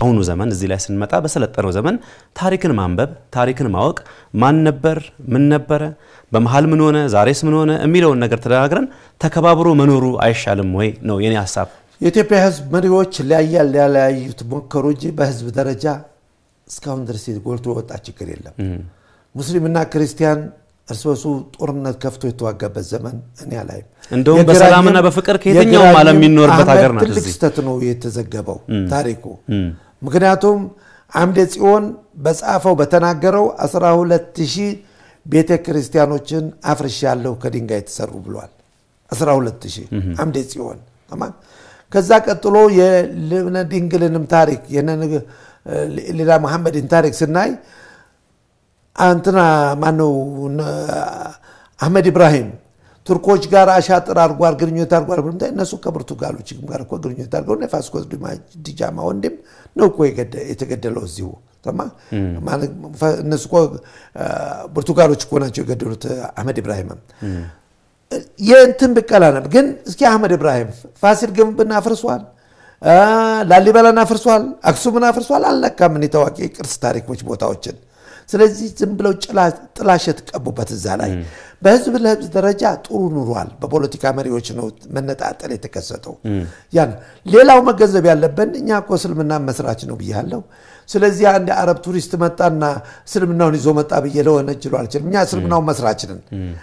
አሁኑ ዘመን እዚህ ላይ ስንመጣ በሰለጠነው ዘመን ታሪክን ማንበብ፣ ታሪክን ማወቅ፣ ማን ነበር፣ ምን ነበረ፣ በመሀል ምን ሆነ፣ ዛሬስ ምን ሆነ የሚለውን ነገር ተነጋግረን ተከባብሮ መኖሩ አይሻልም ወይ ነው የኔ ሀሳብ። የኢትዮጵያ ሕዝብ መሪዎች ሊያያል ሊያለያዩት ሞከሩ እንጂ በሕዝብ ደረጃ እስካሁን ድረስ ጎልቶ የወጣ ችግር የለም። ሙስሊምና ክርስቲያን እርስ በርሱ ጦርነት ከፍቶ የተዋጋበት ዘመን እኔ አላይም። እንደውም በሰላምና በፍቅር ከየትኛውም ዓለም የሚኖርበት ሀገር ናት። ትልቅ ስህተት ነው የተዘገበው ታሪኩ። ምክንያቱም አምደ ጽዮን በጻፈው በተናገረው 12 ሺህ ቤተ ክርስቲያኖችን አፍርሻለሁ ከድንጋይ የተሰሩ ብሏል። 12 ሺህ አምደ ጽዮን ከዛ ቀጥሎ የልብነ ድንግልንም ታሪክ ሌላ መሐመድን ታሪክ ስናይ አንትና ማነው አህመድ ኢብራሂም ቱርኮች ጋር አሻጥር አድርጓል፣ ግንኙነት አድርጓል። ብሎ እነሱ ከብርቱጋሎች ጋር እኮ ግንኙነት አድርገው ፋስኮ ዲጃማ ወንድም ነው እኮ የተገደለው እዚሁ እነሱ እኮ ብርቱጋሎች እኮ ናቸው የገደሉት አህመድ ኢብራሂምም የእንትን ብቀላ ነበር። ግን እስኪ አህመድ ኢብራሂም ፋሲል ግንብን አፍርሷል፣ ላሊበላን አፍርሷል፣ አክሱምን አፍርሷል። አልነካም። እኔ ታዋቂ ቅርስ ታሪኮች ቦታዎችን ስለዚህ ዝም ብለው ጥላሸት ቀቡበት እዛ ላይ። በህዝብ ለህዝብ ደረጃ ጥሩ ኑሯል። በፖለቲካ መሪዎች ነው መነጣጠል የተከሰተው። ያን ሌላው መገንዘብ ያለብን እኛ እኮ እስልምና መስራች ነው ብያለሁ። ስለዚህ አንድ አረብ ቱሪስት መጣና እስልምናውን ይዞ መጣ ብዬ ለወነጅሎ አልችልም። እኛ እስልምናውን መስራች ነን።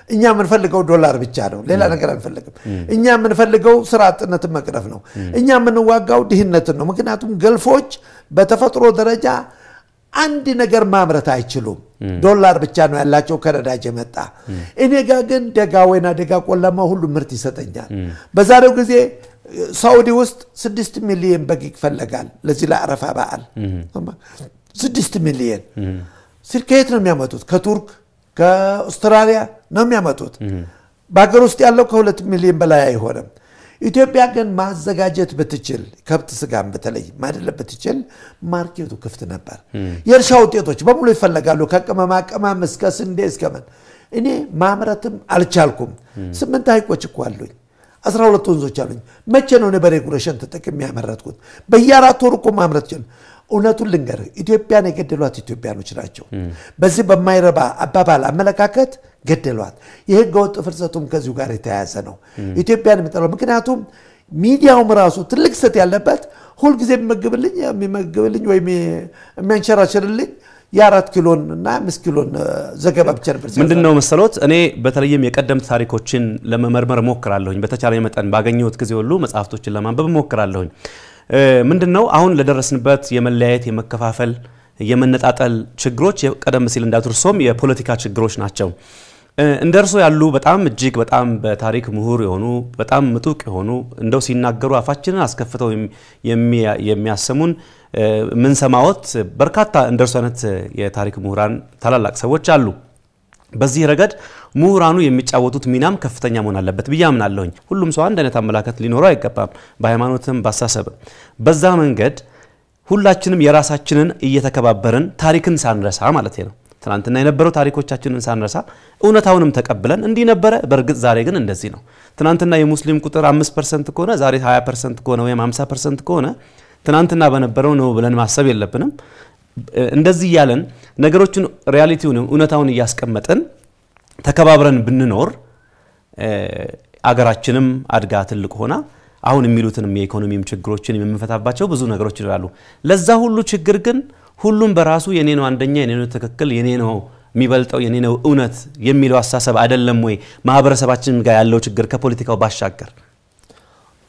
እኛ የምንፈልገው ዶላር ብቻ ነው፣ ሌላ ነገር አንፈልግም። እኛ የምንፈልገው ስራ አጥነትን መቅረፍ ነው። እኛ የምንዋጋው ድህነትን ነው። ምክንያቱም ገልፎች በተፈጥሮ ደረጃ አንድ ነገር ማምረት አይችሉም። ዶላር ብቻ ነው ያላቸው ከነዳጅ የመጣ እኔ ጋ ግን ደጋ ወይና ደጋ ቆላማ ሁሉ ምርት ይሰጠኛል። በዛሬው ጊዜ ሳኡዲ ውስጥ ስድስት ሚሊየን በግ ይፈለጋል ለዚህ ለአረፋ በዓል ስድስት ሚሊየን ከየት ነው የሚያመጡት? ከቱርክ ከአውስትራሊያ ነው የሚያመጡት። በሀገር ውስጥ ያለው ከሁለት ሚሊዮን በላይ አይሆንም። ኢትዮጵያ ግን ማዘጋጀት ብትችል ከብት ስጋም በተለይ ማደለብ ብትችል market ኡ ክፍት ነበር። የእርሻ ውጤቶች በሙሉ ይፈለጋሉ። ከቅመማ ቅመም እስከ ስንዴ እስከ ምን እኔ ማምረትም አልቻልኩም። ስምንት ሐይቆች እኮ አሉኝ። አስራ ሁለት ወንዞች አሉኝ። መቼ ነው እኔ በ irrigation ተጠቅሜ ያመረትኩት? በየአራት ወር እኮ ማምረት እችል እውነቱን ልንገርህ ኢትዮጵያን የገደሏት ኢትዮጵያኖች ናቸው። በዚህ በማይረባ አባባል አመለካከት ገደሏት። የህገ ወጥ ፍልሰቱም ከዚሁ ጋር የተያያዘ ነው። ኢትዮጵያን የሚጠላው ምክንያቱም ሚዲያውም ራሱ ትልቅ ስህተት ያለበት ሁልጊዜ የሚመግብልኝ የሚመግብልኝ ወይም የሚያንሸራሽርልኝ የአራት ኪሎን እና አምስት ኪሎን ዘገባ ብቻ ነበር። ምንድን ነው መሰሎት፣ እኔ በተለይም የቀደምት ታሪኮችን ለመመርመር ሞክራለሁኝ። በተቻለ መጠን ባገኘሁት ጊዜ ሁሉ መጽሐፍቶችን ለማንበብ ሞክራለሁኝ። ምንድን ነው አሁን ለደረስንበት የመለያየት፣ የመከፋፈል፣ የመነጣጠል ችግሮች ቀደም ሲል እንዳሉት እርሶም የፖለቲካ ችግሮች ናቸው። እንደ እርሶ ያሉ በጣም እጅግ በጣም በታሪክ ምሁር የሆኑ በጣም ምጡቅ የሆኑ እንደው ሲናገሩ አፋችንን አስከፍተው የሚያሰሙን ምንሰማዎት በርካታ እንደ እርሶ አይነት የታሪክ ምሁራን ታላላቅ ሰዎች አሉ። በዚህ ረገድ ምሁራኑ የሚጫወቱት ሚናም ከፍተኛ መሆን አለበት ብዬ አምናለሁኝ። ሁሉም ሰው አንድ አይነት አመላከት ሊኖረው አይገባም፣ በሃይማኖትም ባሳሰብም። በዛ መንገድ ሁላችንም የራሳችንን እየተከባበርን ታሪክን ሳንረሳ ማለት ነው ትናንትና የነበረው ታሪኮቻችንን ሳንረሳ እውነታውንም ተቀብለን እንዲህ ነበረ፣ በእርግጥ ዛሬ ግን እንደዚህ ነው። ትናንትና የሙስሊም ቁጥር 5 percent ከሆነ ዛሬ 20 percent ከሆነ ወይም 50 percent ከሆነ ትናንትና በነበረው ነው ብለን ማሰብ የለብንም። እንደዚህ እያለን ነገሮችን reality ውን እውነታውን እያስቀመጥን ተከባብረን ብንኖር አገራችንም አድጋ ትልቅ ሆና አሁን የሚሉትንም የኢኮኖሚም ችግሮችን የምንፈታባቸው ብዙ ነገሮች ይኖራሉ። ለዛ ሁሉ ችግር ግን ሁሉም በራሱ የኔ ነው አንደኛ የኔ ነው ትክክል የኔ ነው የሚበልጠው የኔ ነው እውነት የሚለው አስተሳሰብ አይደለም ወይ ማህበረሰባችን ጋር ያለው ችግር ከፖለቲካው ባሻገር?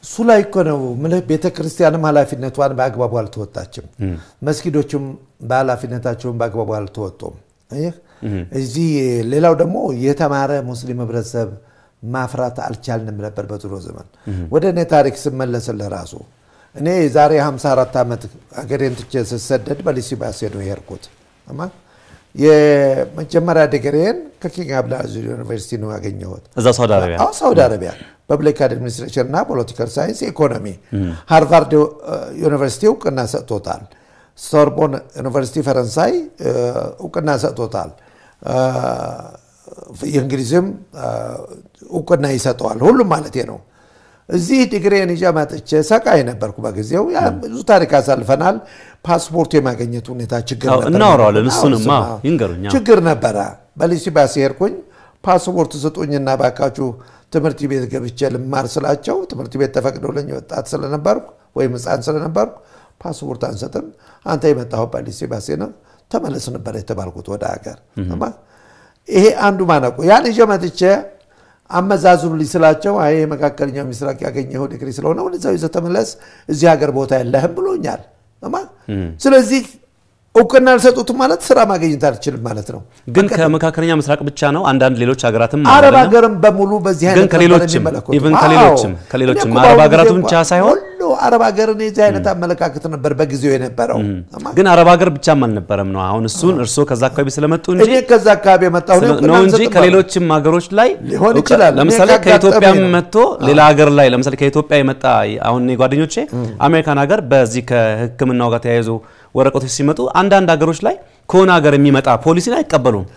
እሱ ላይ እኮ ነው ምልህ ቤተ ክርስቲያንም ኃላፊነቷን በአግባቡ አልተወጣችም። መስጊዶችም በኃላፊነታቸውን በአግባቡ አልተወጡም። እዚህ ሌላው ደግሞ የተማረ ሙስሊም ህብረተሰብ ማፍራት አልቻልንም ነበር በድሮ ዘመን። ወደ እኔ ታሪክ ስመለስልህ ራሱ እኔ የዛሬ 54 ዓመት አገሬን ትቼ ስሰደድ በሊሲባሴ ነው የሄድኩት። የመጀመሪያ ዲግሪዬን ከኪንግ አብዱልአዚዝ ዩኒቨርሲቲ ነው ያገኘሁት። እዛ ሳውዲ አረቢያ አዎ ሳውዲ አረቢያ public administration እና political science ኢኮኖሚ። ሃርቫርድ ዩኒቨርሲቲ እውቅና ሰጥቶታል። ሶርቦን ዩኒቨርሲቲ ፈረንሳይ እውቅና ሰጥቶታል። የእንግሊዝም እውቅና ይሰጠዋል። ሁሉም ማለት ነው። እዚህ ዲግሪን ይዤ መጥቼ ሰቃይ ነበርኩ በጊዜው። ብዙ ታሪክ አሳልፈናል። ፓስፖርት የማግኘት ሁኔታ ችግር ነበር። እናወራዋለን። ይንገሩኝ። አዎ። ችግር ነበረ። በሊሲባስ ሄድኩኝ። ፓስፖርት ስጡኝና ባካችሁ ትምህርት ቤት ገብቼ ልማር ስላቸው ትምህርት ቤት ተፈቅዶልኝ ወጣት ስለነበርኩ ወይም ሕፃን ስለነበርኩ ፓስፖርት አንሰጥም፣ አንተ የመጣኸው በሊሲባስ ነው፣ ተመለስ ነበር የተባልኩት ወደ ሀገር። ይሄ አንዱ ማነቆ ያን ይዤ መጥቼ አመዛዝኑልኝ ስላቸው አይ መካከለኛው ምስራቅ ያገኘኸው ዲግሪ ስለሆነ ወደዛው ይዘህ ተመለስ፣ እዚህ ሀገር ቦታ የለህም ብሎኛል። ስለዚህ እውቅና አልሰጡትም ማለት ስራ ማግኘት አልችልም ማለት ነው። ግን ከመካከለኛ ምስራቅ ብቻ ነው። አንዳንድ ሌሎች ሀገራትም አረብ? ሀገርም በሙሉ በዚህ አይነት ከሌሎችም፣ ከሌሎችም፣ አረብ ሀገራቱ ብቻ ሳይሆን አረብ ሀገርን የዚህ አይነት አመለካከት ነበር በጊዜው የነበረው። ግን አረብ ሀገር ብቻም አልነበረም ነው። አሁን እሱን እርስዎ ከዛ አካባቢ ስለመጡ እንጂ እኔ ከዛ አካባቢ የመጣሁ ነው እንጂ ከሌሎችም ሀገሮች ላይ ሊሆን ይችላል። ለምሳሌ ነው። መጥቶ ሌላ ሀገር ላይ ለምሳሌ ከኢትዮጵያ የመጣ አሁን ጓደኞቼ አሜሪካን ሀገር በዚህ ከሕክምናው ጋር ተያይዞ ወረቀቶች ሲመጡ አንዳንድ ሀገሮች ላይ ከሆነ ሀገር የሚመጣ ፖሊሲን አይቀበሉም።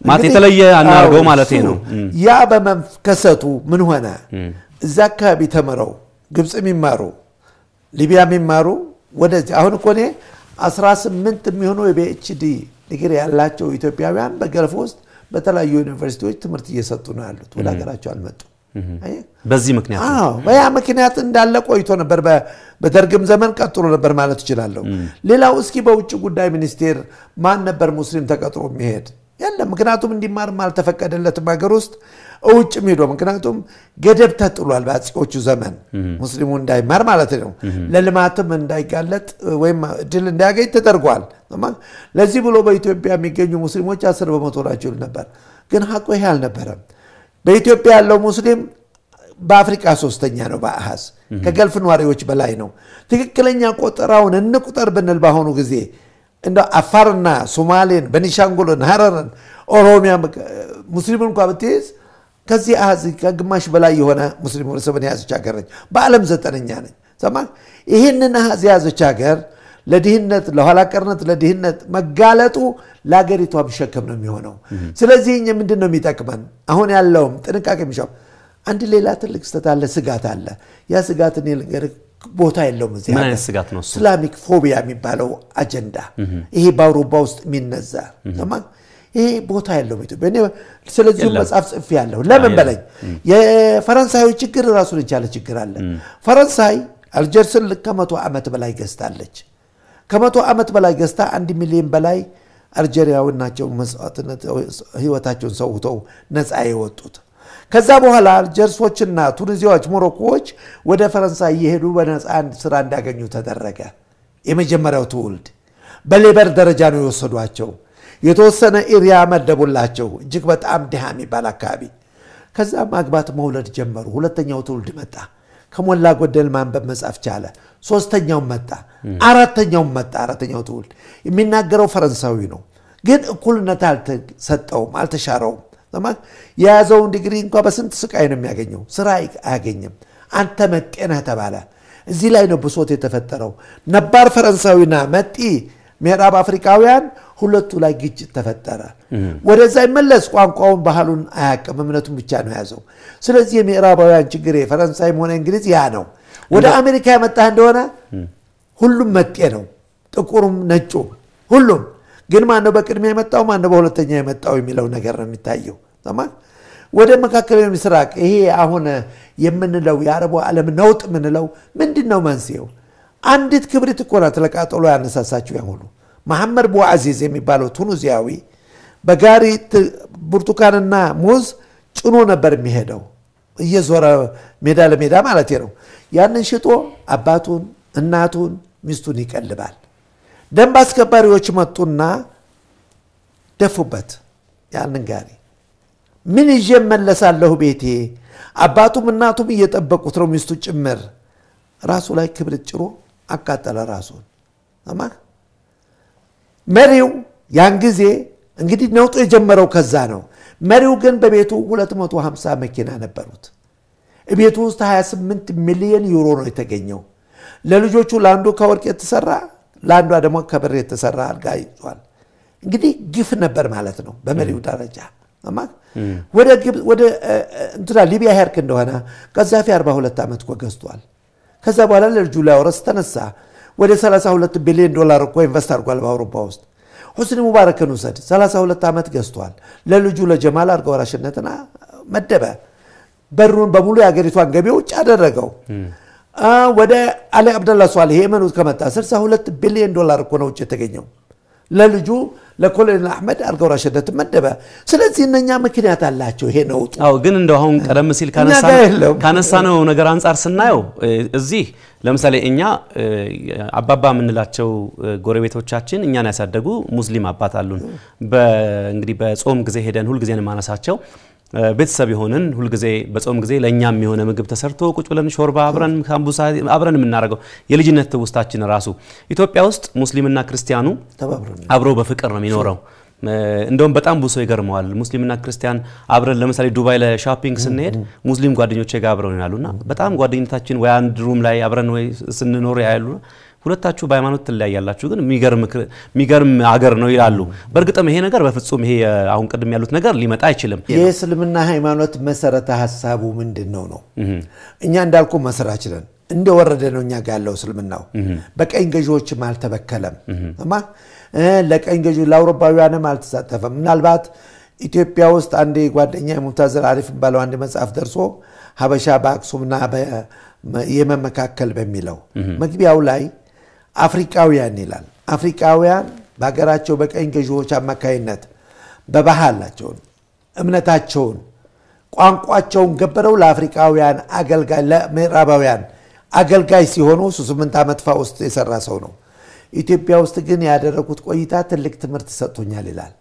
ማለት የተለየ አናርገው ማለት ነው። ያ በመከሰቱ ምን ሆነ? እዛ አካባቢ ተምረው ግብፅ የሚማሩ ሊቢያ የሚማሩ ወደዚህ አሁን እኮ እኔ 18 የሚሆኑ የፒኤችዲ ዲግሪ ያላቸው ኢትዮጵያውያን በገልፍ ውስጥ በተለያዩ ዩኒቨርሲቲዎች ትምህርት እየሰጡ ነው ያሉት። ወደ ሀገራቸው አልመጡም።? በዚህ ምክንያት በያ ምክንያት እንዳለ ቆይቶ ነበር። በደርግም ዘመን ቀጥሎ ነበር ማለት እችላለሁ። ሌላው እስኪ በውጭ ጉዳይ ሚኒስቴር ማን ነበር ሙስሊም ተቀጥሮ የሚሄድ? የለም። ምክንያቱም እንዲማርም አልተፈቀደለትም ሀገር ውስጥ ውጭም ሄዶ ምክንያቱም ገደብ ተጥሏል በአጼዎቹ ዘመን ሙስሊሙ እንዳይማር ማለት ነው። ለልማትም እንዳይጋለጥ ወይም እድል እንዳያገኝ ተደርጓል። ለዚህ ብሎ በኢትዮጵያ የሚገኙ ሙስሊሞች አስር በመቶ ናቸው ይሉ ነበር። ግን ሀቁ ይሄ አልነበረም። በኢትዮጵያ ያለው ሙስሊም በአፍሪካ ሶስተኛ ነው በአሃዝ ከገልፍ ነዋሪዎች በላይ ነው። ትክክለኛ ቆጠራውን እንቁጠር ብንል በአሁኑ ጊዜ እንደ አፋርና ሶማሌን፣ በኒሻንጉልን፣ ሀረርን፣ ኦሮሚያ ሙስሊምን እንኳ ብትይዝ ከዚህ አሃዝ ከግማሽ በላይ የሆነ ሙስሊም ህብረተሰብን የያዘች ሀገር ነች። በዓለም ዘጠነኛ ነች። ሰማ ይህንን አሃዝ የያዘች ሀገር ለድህነት ለኋላ ቀርነት ለድህነት መጋለጡ ለሀገሪቷም ሸክም ነው የሚሆነው። ስለዚህ እኛ ምንድን ነው የሚጠቅመን አሁን ያለውም ጥንቃቄ የሚሻው አንድ ሌላ ትልቅ ስህተት አለ፣ ስጋት አለ። ያ ስጋት እኔ ልንገርህ ቦታ የለውም እዚህ ምን ሀገር። አይነት ስጋት ነው? Islamic phobia የሚባለው አጀንዳ ይሄ በአውሮፓ ውስጥ የሚነዛ ይሄ ቦታ የለውም ኢትዮጵያ። እኔ ስለዚሁ መጽሐፍ ጽፌ ያለሁ ለምን በለኝ የፈረንሳዮች ችግር ራሱን የቻለ ችግር አለ። ፈረንሳይ አልጀርስን ከመቶ ዓመት በላይ ገዝታለች። ከመቶ ዓመት በላይ ገዝታ አንድ ሚሊዮን በላይ አልጄሪያውያን ናቸው መስዋዕትነት ህይወታቸውን ሰውተው ነፃ የወጡት። ከዛ በኋላ አልጀርሶችና ቱኒዚያዎች፣ ሞሮኮዎች ወደ ፈረንሳይ እየሄዱ በነፃ ስራ እንዲያገኙ ተደረገ። የመጀመሪያው ትውልድ በሌበር ደረጃ ነው የወሰዷቸው። የተወሰነ ኤሪያ መደቡላቸው፣ እጅግ በጣም ድሃ የሚባል አካባቢ። ከዛ ማግባት መውለድ ጀመሩ። ሁለተኛው ትውልድ መጣ። ከሞላ ጎደል ማንበብ መጻፍ ቻለ። ሶስተኛውም መጣ። አራተኛውም መጣ። አራተኛው ትውልድ የሚናገረው ፈረንሳዊ ነው፣ ግን እኩልነት አልተሰጠውም፣ አልተሻረውም። የያዘውን ዲግሪ እንኳ በስንት ስቃይ ነው የሚያገኘው። ስራ አያገኝም። አንተ መጤ ነህ ተባለ። እዚህ ላይ ነው ብሶት የተፈጠረው። ነባር ፈረንሳዊና መጤ ምዕራብ አፍሪካውያን ሁለቱ ላይ ግጭት ተፈጠረ። ወደዛ ይመለስ ቋንቋውን፣ ባህሉን አያውቅም፣ እምነቱን ብቻ ነው የያዘው። ስለዚህ የምዕራባውያን ችግር የፈረንሳይም ሆነ እንግሊዝ ያ ነው። ወደ አሜሪካ የመጣህ እንደሆነ ሁሉም መጤ ነው፣ ጥቁሩም ነጩም ሁሉም። ግን ማነው በቅድሚያ የመጣው ማነው በሁለተኛ የመጣው የሚለው ነገር ነው የሚታየው። ወደ መካከለኛው ምስራቅ ይሄ አሁን የምንለው የአረቡ ዓለም ነውጥ የምንለው ምንድን ነው መንስኤው? አንዲት ክብሪት እኮ ናት ለቃጠሎ ያነሳሳችው ያ ሁሉ። መሐመድ ቡዓዚዝ የሚባለው ቱኒዚያዊ በጋሪ ብርቱካንና ሙዝ ጭኖ ነበር የሚሄደው እየዞረ ሜዳ ለሜዳ ማለት ነው። ያንን ሽጦ አባቱን፣ እናቱን፣ ሚስቱን ይቀልባል። ደንብ አስከባሪዎች መጡና ደፉበት ያንን ጋሪ። ምን ይዤ እመለሳለሁ ቤቴ? አባቱም እናቱም እየጠበቁት ነው፣ ሚስቱ ጭምር። ራሱ ላይ ክብሪት ጭሮ አቃጠለ ራሱን።? መሪው ያን ጊዜ እንግዲህ ነውጡ የጀመረው ከዛ ነው። መሪው ግን በቤቱ 250 መኪና ነበሩት። ቤቱ ውስጥ 28 ሚሊዮን ዩሮ ነው የተገኘው። ለልጆቹ ለአንዱ ከወርቅ የተሰራ ለአንዷ ደግሞ ከብር የተሰራ አልጋ ይዟል። እንግዲህ ግፍ ነበር ማለት ነው በመሪው ደረጃ ወደ እንትና ሊቢያ ሄድክ እንደሆነ ቀዛፊ 42 ዓመት እኮ ገዝቷል። ከዛ በኋላ ለልጁ ሊያወረስ ተነሳ። ወደ 32 ቢሊዮን ዶላር እኮ ኢንቨስት አድርጓል በአውሮፓ ውስጥ። ሁስኒ ሙባረክን ውሰድ፣ 32 ዓመት ገዝቷል። ለልጁ ለጀማል አልጋ ወራሽነትን መደበ። በሩን በሙሉ የሀገሪቷን ገቢ ውጭ አደረገው። ወደ አሊ አብደላ ሷሌህ የመኑ ከመጣ 62 ቢሊዮን ዶላር እኮ ነው ውጭ የተገኘው። ለልጁ ለኮሎኔል አሕመድ አልጋ ወራሽነትን መደበ። ስለዚህ እነኛ ምክንያት አላቸው። ይሄ ነውጡ። አዎ፣ ግን እንደው አሁን ቀደም ሲል ካነሳነው ነገር አንጻር ስናየው እዚህ ለምሳሌ እኛ አባባ የምንላቸው ጎረቤቶቻችን እኛን ያሳደጉ ሙስሊም አባት አሉን። እንግዲህ በጾም ጊዜ ሄደን ሁልጊዜ የማነሳቸው ቤተሰብ የሆንን ሁልጊዜ በጾም ጊዜ ለእኛም የሆነ ምግብ ተሰርቶ ቁጭ ብለን ሾርባ አብረን ሳምቡሳ አብረን የምናደርገው የልጅነት ትውስታችን ራሱ ኢትዮጵያ ውስጥ ሙስሊምና ክርስቲያኑ አብሮ በፍቅር ነው የሚኖረው። እንደውም በጣም ብዙ ሰው ይገርመዋል። ሙስሊምና ክርስቲያን አብረን ለምሳሌ ዱባይ ለ shopping ስንሄድ ሙስሊም ጓደኞቼ ጋር አብረው ይሆናሉ እና በጣም ጓደኝነታችን ወይ አንድ room ላይ አብረን ወይ ስንኖር ያያሉ ሁለታችሁ በሃይማኖት ትለያያላችሁ፣ ግን የሚገርም አገር ነው ይላሉ። በእርግጥም ይሄ ነገር በፍጹም ይሄ አሁን ቅድም ያሉት ነገር ሊመጣ አይችልም። የእስልምና ሃይማኖት መሰረተ ሀሳቡ ምንድን ነው ነው? እኛ እንዳልኩ መስራች ነን። እንደወረደ ነው እኛ ጋር ያለው እስልምናው። በቀኝ ገዢዎችም አልተበከለም እማ ለቀኝ ገዢ ለአውሮፓውያንም አልተሳተፈም። ምናልባት ኢትዮጵያ ውስጥ አንድ ጓደኛ ሙታዘር አሪፍ ባለው አንድ መጽሐፍ ደርሶ ሀበሻ በአክሱምና የመን መካከል በሚለው መግቢያው ላይ አፍሪካውያን ይላል። አፍሪካውያን በሀገራቸው በቀኝ ገዢዎች አማካይነት በባህላቸውን፣ እምነታቸውን፣ ቋንቋቸውን ገበረው ለአፍሪካውያን አገልጋይ ለምዕራባውያን አገልጋይ ሲሆኑ እሱ ስምንት ዓመት ፋ ውስጥ የሰራ ሰው ነው። ኢትዮጵያ ውስጥ ግን ያደረጉት ቆይታ ትልቅ ትምህርት ሰጥቶኛል ይላል።